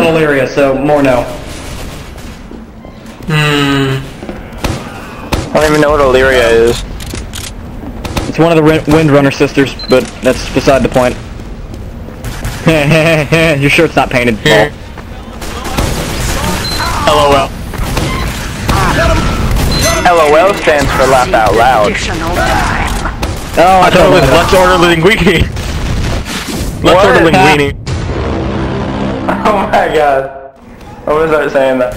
not Alleria, so more no. Hmm. I don't even know what Alleria is. It's one of the Rin- Windrunner sisters, but that's beside the point. Your shirt's not painted. Here. LOL. LOL stands for laugh out loud. Oh, I thought it was that. let's order linguini. Let's order linguini. My god. What was I saying that?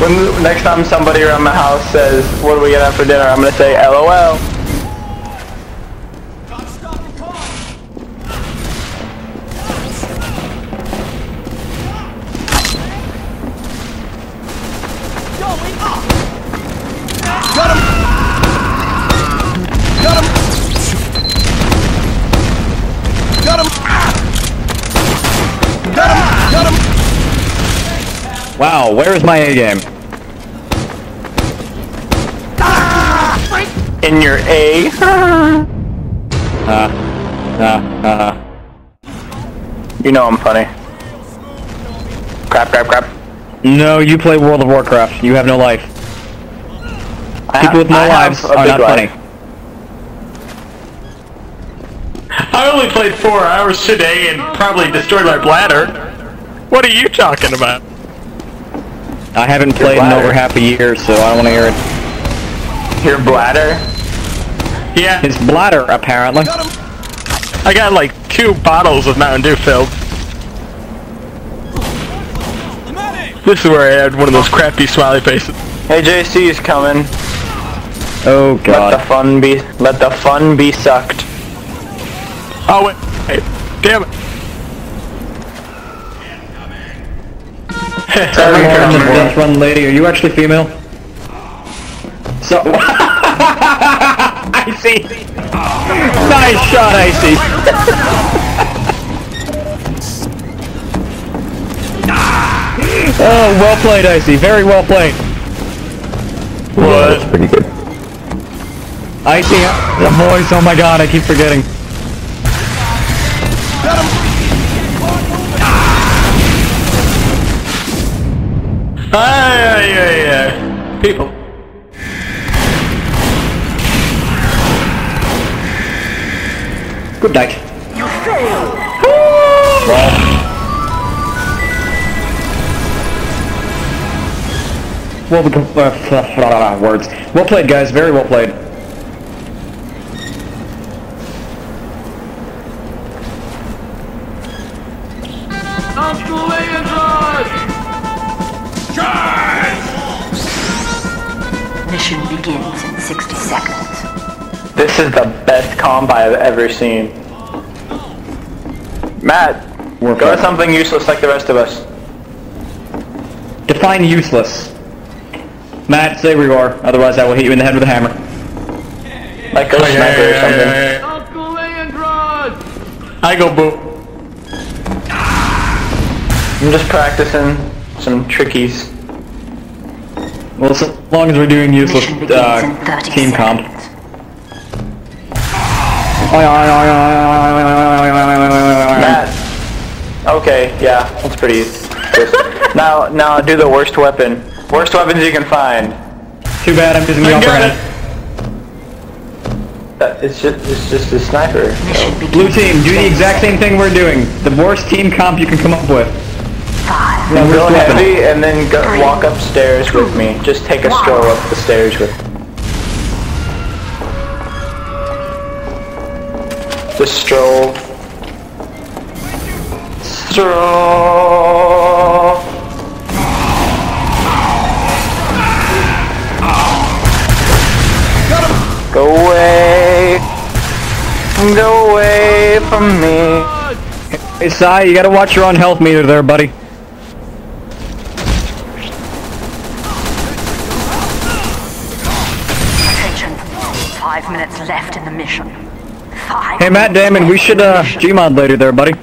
When next time somebody around my house says, "What are we gonna have for dinner?" I'm gonna say, "LOL." Wow, where is my A game? In your A. Uh, uh, uh. you know I'm funny. Crap, crap, crap. No, you play World of Warcraft. You have no life. I People with no I lives are not life. funny. I only played four hours today and probably destroyed my bladder. What are you talking about? I haven't played in over half a year, so I don't want to hear it. Your bladder. Yeah, His bladder, apparently. I got like two bottles of Mountain Dew filled. This is where I had one of those crappy smiley faces. Hey, JC is coming. Oh god. Let the god. fun be. Let the fun be sucked. Oh wait, hey, damn it. Sorry, Welcome to the Death Run Lady. Are you actually female? So. I see. Nice shot, Icy. oh, well played, Icy. Very well played. What? Pretty good. Icy, the voice. Oh my god, I keep forgetting. Ay, ay, ay. People. Good night. You failed. Well, we can, uh, words. Well played, guys. Very well played. Mission begins in 60 seconds. This is the best comp I've ever seen. Matt, Work go out. to something useless like the rest of us. Define useless. Matt, stay where you are. Otherwise, I will hit you in the head with a hammer. Like go oh, sniper or something. I go boo. I'm just practicing some trickies. Well, so long as we're doing useless Mission begins in uh, team comp. seconds. Matt. Okay, yeah, that's pretty easy. now, now do the worst weapon. Worst weapons you can find. Too bad I'm using the I upper got hand. it. That- It's just, it's just a sniper. Mission begins Blue team, do the exact same thing we're doing. The worst team comp you can come up with. Five, Yeah, Go weapon. heavy and then go walk upstairs with me. Just take a stroll up the stairs with me. Just stroll. Stroll. Go away. Go away from me. Hey, Sai, you gotta watch your own health meter there, buddy. mission. Five hey Matt Damon, we should uh, Gmod later there, buddy.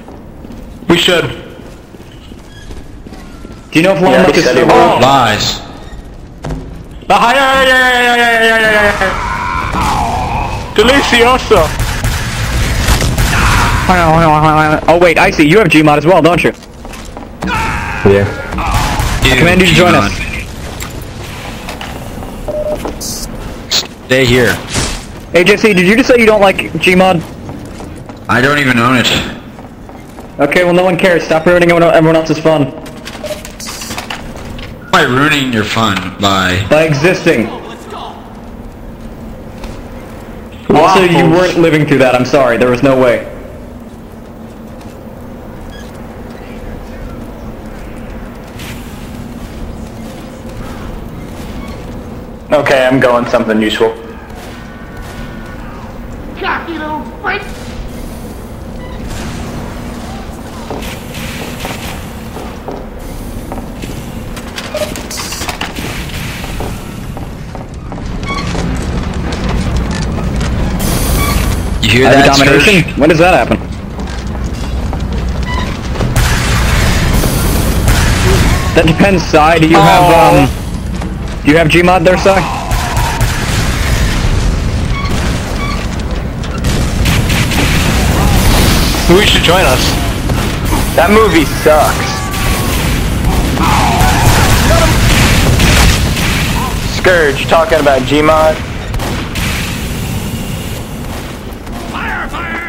We should. Do you know if Long yeah, Duck is still oh. Lies. Ah, yeah, yeah, yeah, yeah, yeah, yeah, yeah. Delicioso. Oh wait, I see. You have Gmod as well, don't you? Yeah. Dude, I command you to join us. Stay here. Hey JC, did you just say you don't like Gmod? I don't even own it. Okay, well no one cares. Stop ruining everyone everyone else's fun By ruining your fun by by existing. Also, you weren't living through that. I'm sorry. There was no way. Okay, I'm going something useful. Hear that domination? Scourge? When does that happen? That depends, Sai. Do you have, um... Do you have Gmod there, Sai? Who should join us? That movie sucks. Scourge, talking about Gmod.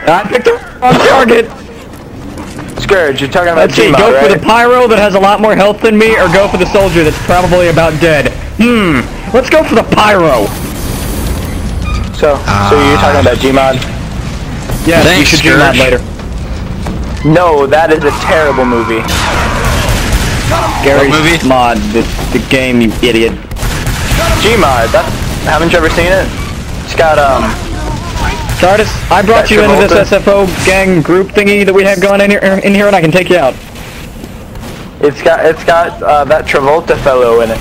I picked the on target! Scourge, you're talking about Let's see, Gmod, go for the pyro that has a lot more health than me, or go for the soldier that's probably about dead. Hmm, let's go for the pyro. So, so you're talking about Gmod? Yeah, Thanks, you should do that later. No, that is a terrible movie. Gary's movie? mod, the, the game, you idiot. Gmod, that's, haven't you ever seen it? It's got, um, Sardis, I brought you into this SFO gang group thingy that we have going in here, in here and I can take you out. it's got, it's got, uh, that Travolta fellow in it.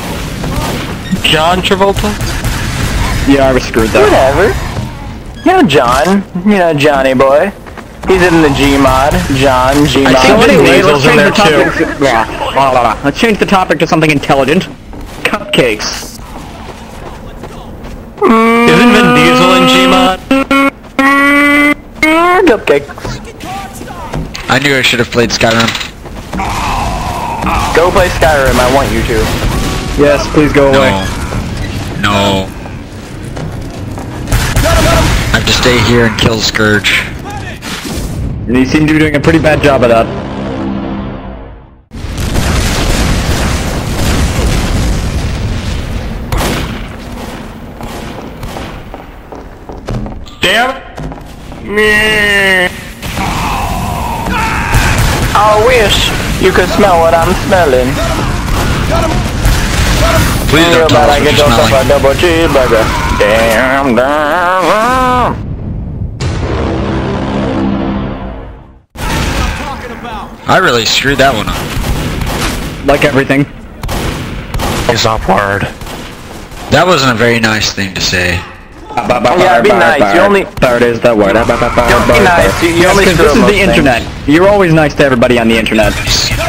John Travolta? Yeah, I was screwed that. Whatever. You know John. You know Johnny boy. He's in the Gmod. John, Gmod. So Vin anyway, Diesel's let's in change the there, topic. to- blah, blah, blah, blah. Let's change the topic to something intelligent. Cupcakes. Isn't Vin Diesel in Gmod? Cupcakes. I knew I should have played Skyrim. Go play Skyrim. I want you to. Yes, please go away. No. No. I have to stay here and kill Scourge. And you seem to be doing a pretty bad job of that. I wish you could smell what I'm smelling. Please don't tell bad, us I what you're smelling. double cheeseburger. Damn, damn. I really screwed that one up. Like everything. He's up word. That wasn't a very nice thing to say. Yeah, be nice. You only- Third is the word. Don't be nice. You, you Yes, only 'cause screw this up is most the things. internet. You're always nice to everybody on the internet.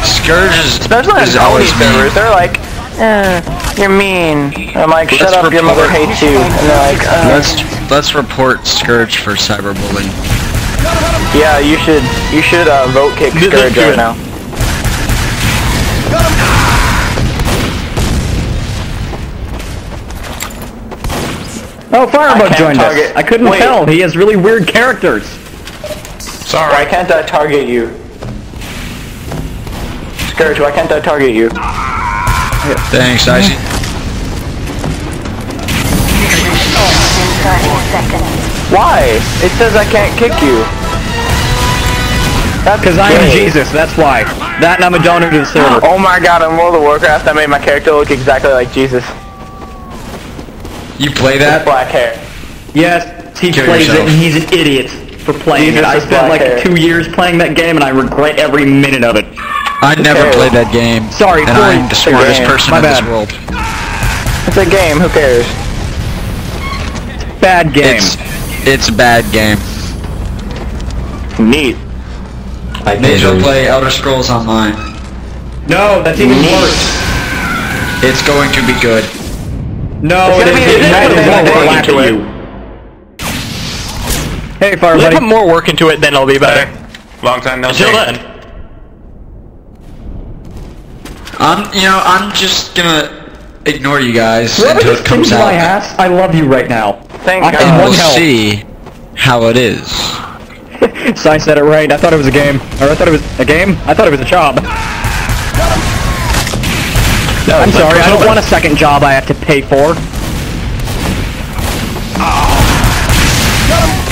Scourge is, Especially on is Tony always servers, mean. they're like, eh, you're mean. I'm like, shut Let's up, your mother report- hates you. And they're like, uh, Let's let's report Scourge for cyberbullying. yeah, you should, you should uh, vote kick Scourge do right now. Oh, I Firebug joined target- us. I couldn't Wait. tell. He has really weird characters. Sorry. Why can't I target you? Scourge, why can't I target you? Thanks, Icy. In 30 seconds. Why? It says I can't kick you. Because I am. Jesus, that's why. That and I'm a donor to the server. Oh my god, in World of Warcraft, I made my character look exactly like Jesus. You play that? Black hair. Yes, he Kill plays yourself. it and he's an idiot for playing Jesus it. I spent like hair. two years playing that game and I regret every minute of it. I never cares? played that game. Sorry, and sorry. I'm the smartest person My in this world. It's a game, who cares? Bad game. It's it's a bad game. Neat. I Maybe can't play Elder Scrolls Online. No, that's even worse. It's going to be good. No, It's it gonna is. be- It it's gonna is. It more work laugh into it. you. Hey, Let Fire put more work into it, then it'll be better. Long time no Until see. then. I'm, you know, I'm just gonna ignore you guys Whoever until it comes pinched my out. ass, I love you right now. Thank I God. have And we'll health. see how it is. Sai said it right. I thought it was a game. Or I thought it was a game? I thought it was a job. I'm sorry, I don't want a second job I have to pay for.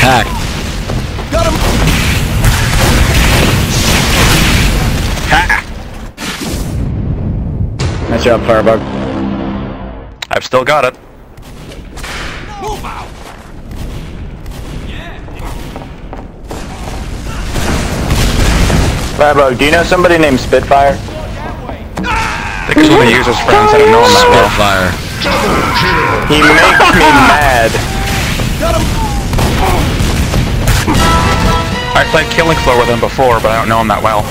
Hack. Got him. Ha. Nice job, Firebug. I've still got it. Move out. Firebug, do you know somebody named Spitfire? I think it's one of the user's friends. I know him that well. Spitfire. He makes me mad. I played Killing Floor with him before, but I don't know him that well.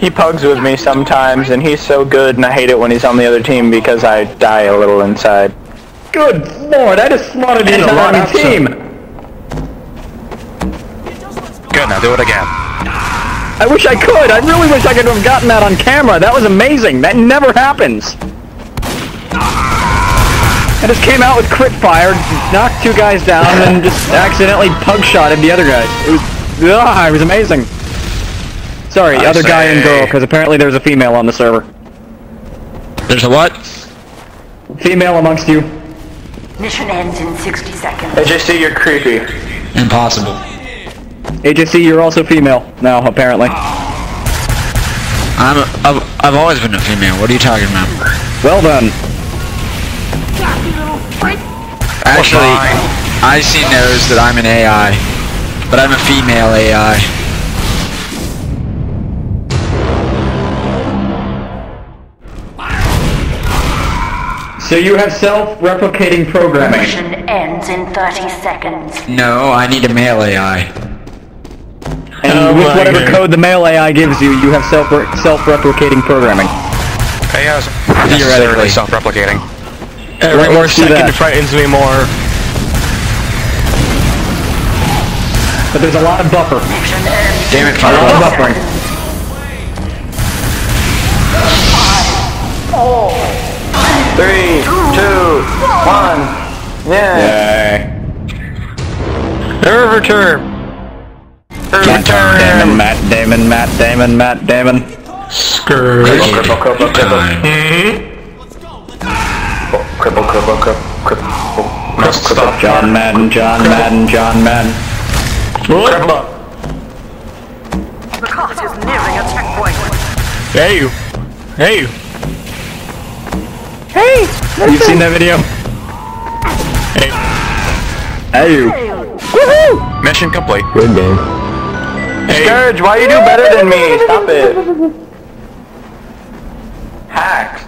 He pugs with me sometimes, and he's so good, and I hate it when he's on the other team because I die a little inside. Good lord, I just slaughtered the And a entire lot enemy of team! Good, now do it again. I wish I could! I really wish I could have gotten that on camera! That was amazing! That never happens! I just came out with crit fire, knocked two guys down, and just accidentally pug-shotted the other guys. It was... Ugh, it was amazing. Sorry, I other guy and girl, because apparently there's a female on the server. There's a what? Female amongst you. Mission ends in 60 seconds. I just say you're creepy. Impossible. HSC, you're also female now, apparently. I'm, a, I've, I've always been a female. What are you talking about? Well done. Actually, fine. IC knows that I'm an AI, but I'm a female AI. So you have self-replicating programming. Mission ends in 30 seconds. No, I need a male AI. And Oh with whatever God. code the male AI gives you, you have self self-replicating programming. AI is Theoretically. necessarily self-replicating. Every Every more more second second it frightens me more. But there's a lot of buffer. Damn it, A lot of buffering. Three, two, one. Yeah. Her return. Her Matt Damon, Matt Damon, Matt Damon, Matt Damon. Screw. Cripple, cripple, cripple, Time. cripple, cripple, cripple, cripple, Must cripple, stop. John Madden, John Madden, John Madden. cripple. The cart is nearing a checkpoint. Hey you. Hey you. You've seen that video? Hey. Hey, you. Woohoo! Mission complete. Good game. Hey. Scourge, why you do better than me? Stop it. Hacks.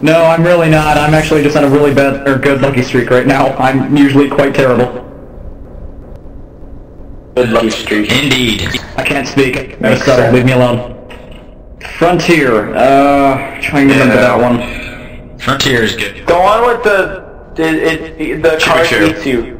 No, I'm really not. I'm actually just on a really bad or good lucky streak right now. I'm usually quite terrible. Good lucky streak. Indeed. I can't speak. I'm subtle. Leave me alone. Frontier. Uh, trying to remember that one. Frontier is good. Go on with the. It, it, the card Choo. eats you.